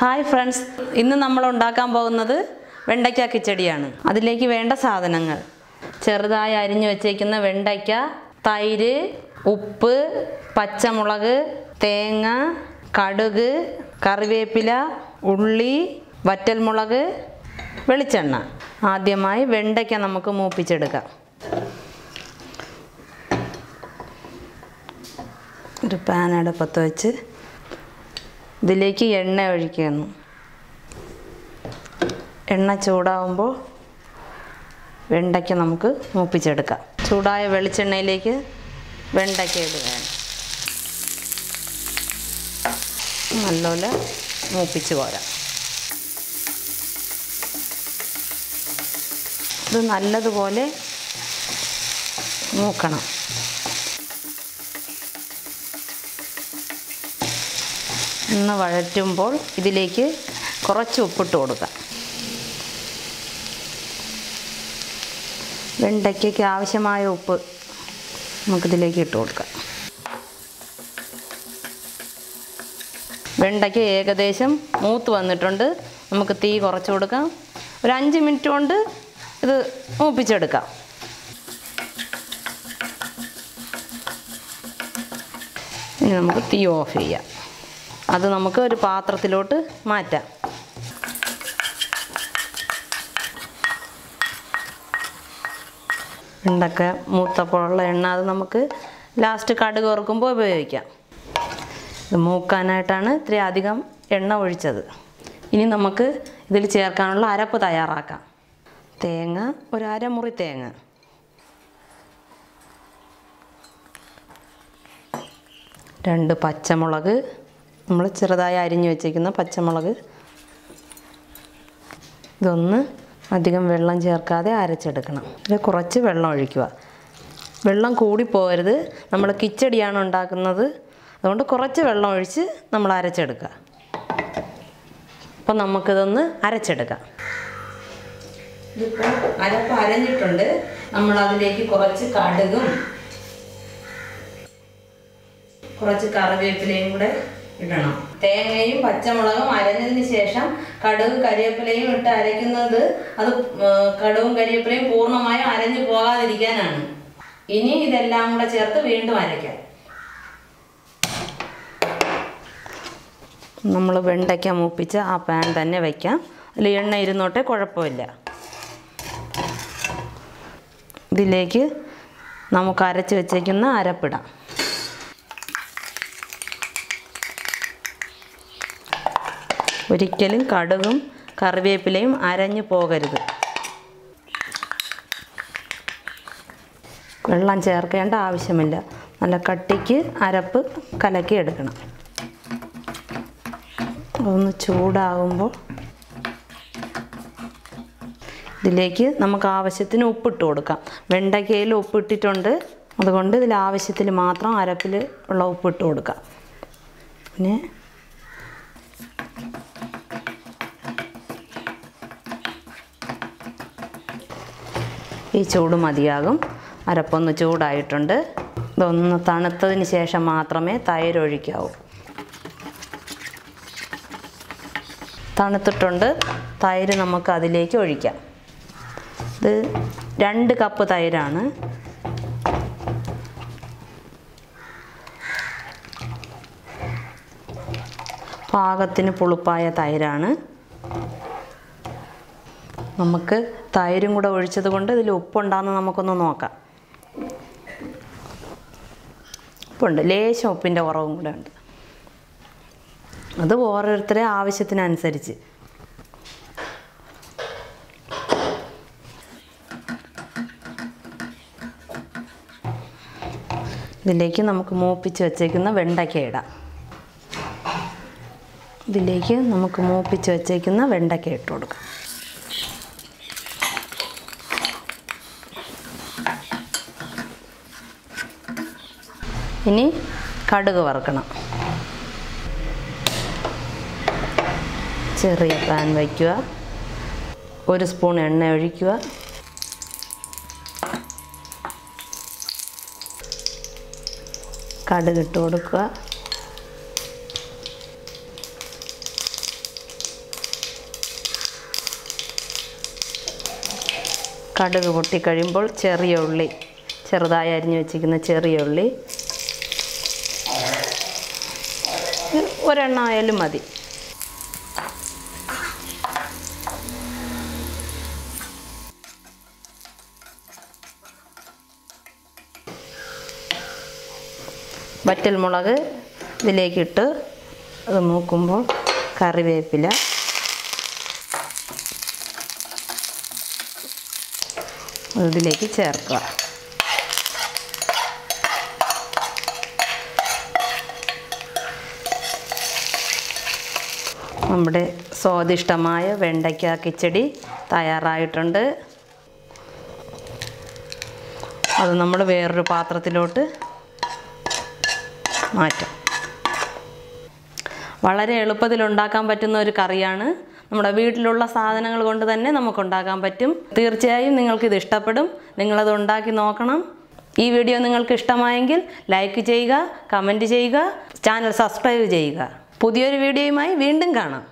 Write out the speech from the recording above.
Hi friends ഇന്ന് നമ്മൾ ഉണ്ടാക്കാൻ പോകുന്നത് വെണ്ടയ്ക്ക കിച്ചടിയാണ്. അതിലേക്ക് വേണ്ട സാധനങ്ങൾ. ചെറുതായി അരിഞ്ഞു വെച്ചേക്കുന്ന വെണ്ടയ്ക്ക തൈര് ഉപ്പ് പച്ചമുളക് തേങ്ങ കടുക് കറിവേപ്പില ഉള്ളി വറ്റൽമുളക് വെളിച്ചെണ്ണ. ആദ്യമായി വെണ്ടയ്ക്ക നമുക്ക് മൂപ്പിച്ചെടുക്കാം. ഒരു പാൻ വെച്ച് ഇതിലേക്ക് എണ്ണ ഒഴിക്കുന്നു. എണ്ണ ചൂടാവുമ്പോൾ വെണ്ടയ്ക്ക നമുക്ക് മൂപ്പിച്ചെടുക്കാം. ചൂടായ വെളിച്ചെണ്ണയിലേക്ക് വെണ്ടയ്ക്ക ഇടുകയാണ് നല്ലപോലെ മൂപ്പിച്ച് പോരാം ഇത് നല്ലതുപോലെ മൂക്കണം. ഒന്ന് വഴറ്റുമ്പോൾ ഇതിലേക്ക് കുറച്ച് ഉപ്പിട്ട് കൊടുക്കാം വെണ്ടയ്ക്കയ്ക്ക് ആവശ്യമായ ഉപ്പ് നമുക്കിതിലേക്ക് ഇട്ട് കൊടുക്കാം. വെണ്ടയ്ക്ക ഏകദേശം മൂത്ത് വന്നിട്ടുണ്ട്. നമുക്ക് തീ കുറച്ച് കൊടുക്കാം. ഒരു അഞ്ച് മിനിറ്റ് കൊണ്ട് ഇത് മൂപ്പിച്ചെടുക്കാം. ഇനി നമുക്ക് തീ ഓഫ് ചെയ്യാം. അത് നമുക്ക് ഒരു പാത്രത്തിലോട്ട് മാറ്റാം. വെണ്ടക്ക മൂത്തപ്പോഴുള്ള എണ്ണ അത് നമുക്ക് ലാസ്റ്റ് കടുക് ഓർക്കുമ്പോൾ ഉപയോഗിക്കാം. ഇത് മൂക്കാനായിട്ടാണ് ഇത്തിരി അധികം എണ്ണ ഒഴിച്ചത്. ഇനി നമുക്ക് ഇതിൽ ചേർക്കാനുള്ള അരപ്പ് തയ്യാറാക്കാം. തേങ്ങ ഒരു അരമുറി തേങ്ങ. രണ്ട് പച്ചമുളക് നമ്മൾ ചെറുതായി അരിഞ്ഞു വെച്ചേക്കുന്ന പച്ചമുളക്. ഇതൊന്ന് അധികം വെള്ളം ചേർക്കാതെ അരച്ചെടുക്കണം. ഇത് കുറച്ച് വെള്ളം ഒഴിക്കുക. വെള്ളം കൂടിപ്പോകരുത് നമ്മൾ കിച്ചടിയാണ് ഉണ്ടാക്കുന്നത്. അതുകൊണ്ട് കുറച്ച് വെള്ളം ഒഴിച്ച് നമ്മൾ അരച്ചെടുക്കുക. അപ്പം നമുക്കിതൊന്ന് അരച്ചെടുക്കാം. ഇതിപ്പോൾ അരപ്പ് അരഞ്ഞിട്ടുണ്ട്. നമ്മൾ അതിലേക്ക് കുറച്ച് കടുകും കുറച്ച് കറിവേപ്പിലയും കൂടെ ഇടണം. തേങ്ങയും പച്ചമുളകും അരഞ്ഞതിന് ശേഷം കടുവും കരിവേപ്പിലയും ഇട്ട് അരയ്ക്കുന്നത് അത് കടുകും കരിവേപ്പിലയും പൂർണമായും അരഞ്ഞു പോകാതിരിക്കാനാണ്. ഇനി ഇതെല്ലാം കൂടെ ചേർത്ത് വീണ്ടും അരയ്ക്കാം. നമ്മൾ വെണ്ടയ്ക്ക മൂപ്പിച്ച് ആ പാൻ തന്നെ വയ്ക്കാം അതിൽ എണ്ണ ഇരുന്നോട്ടെ കുഴപ്പമില്ല. ഇതിലേക്ക് നമുക്ക് അരച്ച് വെച്ചേക്കുന്ന അരപ്പിടാം. ഒരിക്കലും കടുകും കറിവേപ്പിലയും അരഞ്ഞു പോകരുത്. വെള്ളം ചേർക്കേണ്ട ആവശ്യമില്ല. നല്ല കട്ടിക്ക് അരപ്പ് കലക്കി എടുക്കണം. ഒന്ന് ചൂടാകുമ്പോൾ ഇതിലേക്ക് നമുക്ക് ആവശ്യത്തിന് ഉപ്പിട്ട് കൊടുക്കാം. വെണ്ടയ്ക്കയിൽ ഉപ്പിട്ടിട്ടുണ്ട്. അതുകൊണ്ട് ഇതിൽ ആവശ്യത്തിന് മാത്രം അരപ്പിൽ ഉള്ള ഉപ്പിട്ട് കൊടുക്കാം. പിന്നെ ഈ ചൂട് മതിയാകും. അരപ്പൊന്ന് ചൂടായിട്ടുണ്ട്. ഇതൊന്ന് തണുത്തതിന് ശേഷം മാത്രമേ തൈര് ഒഴിക്കാവൂ. തണുത്തിട്ടുണ്ട്. തൈര് നമുക്ക് അതിലേക്ക് ഒഴിക്കാം. ഇത് രണ്ട് കപ്പ് തൈരാണ്. പാകത്തിന് പുളിപ്പായ തൈരാണ്. നമുക്ക് തൈരും കൂടെ ഒഴിച്ചത് കൊണ്ട് ഇതിൽ ഉപ്പുണ്ടാകുന്ന നമുക്കൊന്ന് നോക്കാം. ഉപ്പുണ്ട്. ലേശം ഉപ്പിന്റെ കുറവും കൂടെ ഉണ്ട്. അത് ഓരോരുത്തരെ ആവശ്യത്തിനനുസരിച്ച്. ഇതിലേക്ക് നമുക്ക് മൂപ്പിച്ച് വെച്ചേക്കുന്ന വെണ്ടയ്ക്ക ഇടാം ഇതിലേക്ക് നമുക്ക് മൂപ്പിച്ച് വെച്ചേക്കുന്ന വെണ്ടയ്ക്ക ഇട്ട് കൊടുക്കാം. ഇനി കടുക് വറുക്കണം. ചെറിയ പാൻ വയ്ക്കുക. ഒരു സ്പൂൺ എണ്ണ ഒഴിക്കുക. കടുക് ഇട്ട് കൊടുക്കുക. കടുക് പൊട്ടിക്കഴിയുമ്പോൾ ചെറിയ ഉള്ളി ചെറുതായി അരിഞ്ഞു വെച്ചിരിക്കുന്ന ചെറിയ ഉള്ളി ഒരെണ്ണം ആയാലും മതി. വറ്റൽ മുളക് ഇതിലേക്കിട്ട് അത് നോക്കുമ്പോൾ കറിവേപ്പില. ഇതിലേക്ക് ചേർക്കുക. നമ്മുടെ സ്വാദിഷ്ടമായ വെണ്ടയ്ക്ക കിച്ചടി തയ്യാറായിട്ടുണ്ട്. അത് നമ്മൾ വേറൊരു പാത്രത്തിലോട്ട് മാറ്റാം. വളരെ എളുപ്പത്തിൽ ഉണ്ടാക്കാൻ പറ്റുന്ന ഒരു കറിയാണ്. നമ്മുടെ വീട്ടിലുള്ള സാധനങ്ങൾ കൊണ്ട് തന്നെ നമുക്ക് ഉണ്ടാക്കാൻ പറ്റും. തീർച്ചയായും നിങ്ങൾക്കിത് ഇഷ്ടപ്പെടും. നിങ്ങളത് ഉണ്ടാക്കി നോക്കണം. ഈ വീഡിയോ നിങ്ങൾക്ക് ഇഷ്ടമായെങ്കിൽ ലൈക്ക് ചെയ്യുക കമന്റ് ചെയ്യുക ചാനൽ സബ്സ്ക്രൈബ് ചെയ്യുക. പുതിയൊരു വീഡിയോയുമായി വീണ്ടും കാണാം.